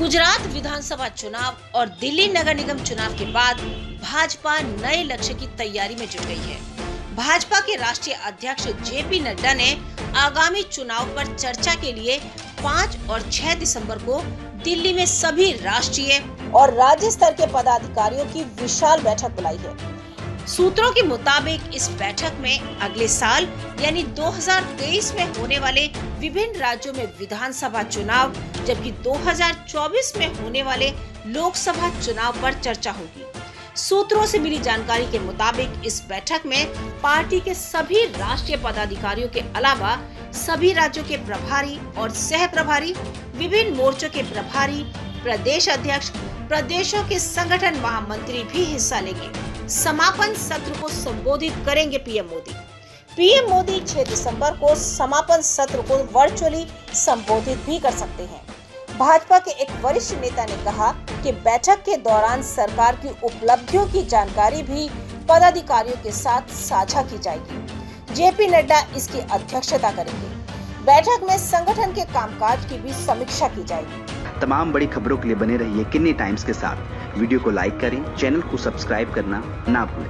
विधानसभा चुनाव और दिल्ली नगर निगम चुनाव के बाद भाजपा नए लक्ष्य की तैयारी में जुट गई है। भाजपा के राष्ट्रीय अध्यक्ष जेपी नड्डा ने आगामी चुनाव पर चर्चा के लिए 5 और 6 दिसंबर को दिल्ली में सभी राष्ट्रीय और राज्य स्तर के पदाधिकारियों की विशाल बैठक बुलाई है। सूत्रों के मुताबिक इस बैठक में अगले साल, यानी 2023 में होने वाले विभिन्न राज्यों में विधानसभा चुनाव, जबकि 2024 में होने वाले लोकसभा चुनाव पर चर्चा होगी। सूत्रों से मिली जानकारी के मुताबिक इस बैठक में पार्टी के सभी राष्ट्रीय पदाधिकारियों के अलावा सभी राज्यों के प्रभारी और सह प्रभारी, विभिन्न मोर्चों के प्रभारी, प्रदेश अध्यक्ष, प्रदेशों के संगठन महामंत्री भी हिस्सा लेंगे। समापन सत्र को संबोधित करेंगे पीएम मोदी। पीएम मोदी 6 दिसंबर को समापन सत्र को वर्चुअली संबोधित भी कर सकते हैं। भाजपा के एक वरिष्ठ नेता ने कहा कि बैठक के दौरान सरकार की उपलब्धियों की जानकारी भी पदाधिकारियों के साथ साझा की जाएगी। जेपी नड्डा इसकी अध्यक्षता करेंगे। बैठक में संगठन के कामकाज की भी समीक्षा की जाएगी। तमाम बड़ी खबरों के लिए बने रहिए किन्नी टाइम्स के साथ। वीडियो को लाइक करें, चैनल को सब्सक्राइब करना ना भूलें।